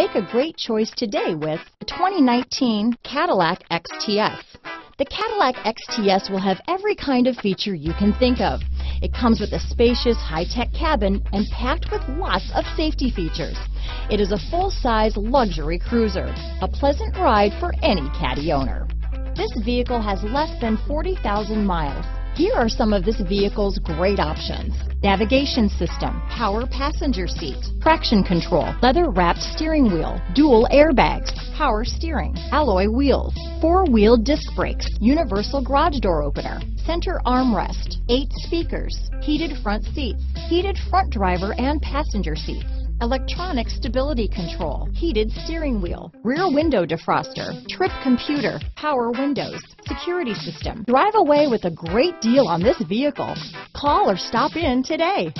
Make a great choice today with the 2019 Cadillac XTS. The Cadillac XTS will have every kind of feature you can think of. It comes with a spacious, high-tech cabin and packed with lots of safety features. It is a full-size luxury cruiser, a pleasant ride for any Caddy owner. This vehicle has less than 40,000 miles. Here are some of this vehicle's great options. Navigation system, power passenger seat, traction control, leather wrapped steering wheel, dual airbags, power steering, alloy wheels, four wheel disc brakes, universal garage door opener, center armrest, eight speakers, heated front seats, heated front driver and passenger seats, electronic stability control, heated steering wheel, rear window defroster, trip computer, power windows, security system. Drive away with a great deal on this vehicle. Call or stop in today.